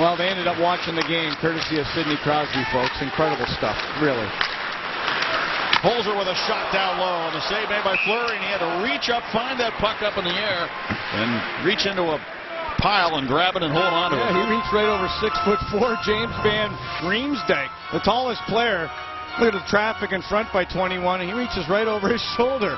Well, they ended up watching the game courtesy of Sidney Crosby, folks. Incredible stuff, really. Holzer with a shot down low, and the save made by Fleury, and he had to reach up, find that puck up in the air, and reach into a pile and grab it and hold on to yeah, it. he reached right over six foot four. James Van Riemsdyk, the tallest player. Look at the traffic in front by 21, and he reaches right over his shoulder.